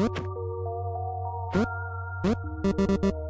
Thank you.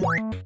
Bye.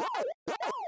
Oh!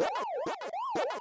Woo!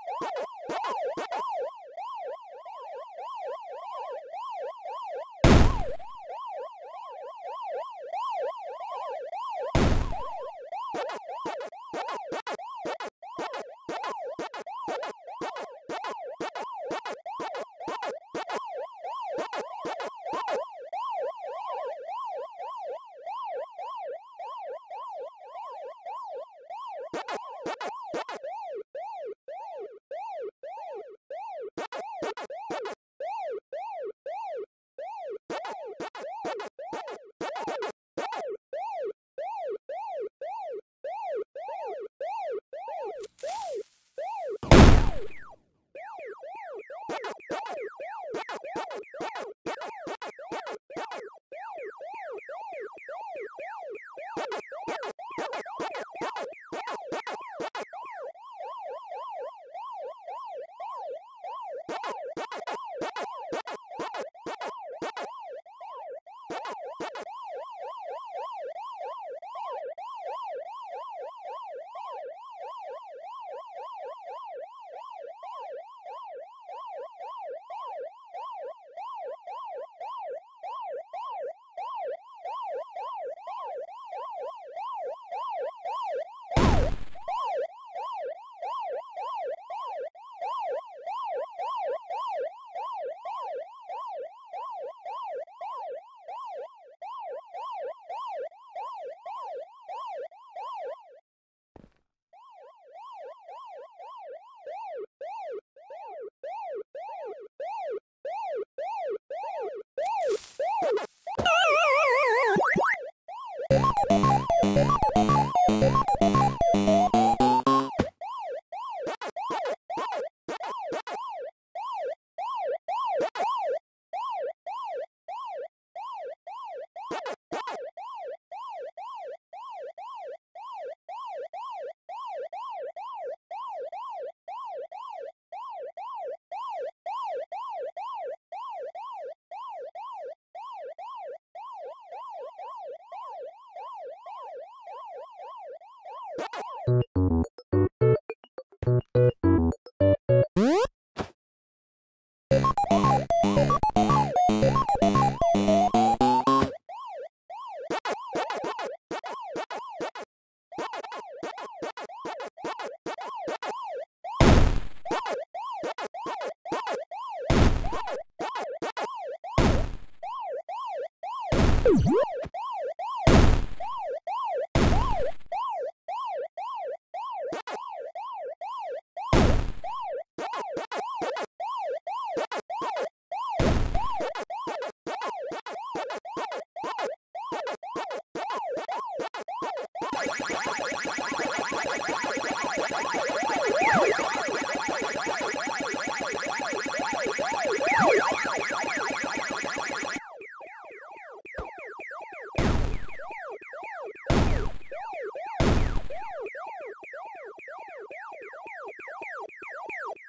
Woo!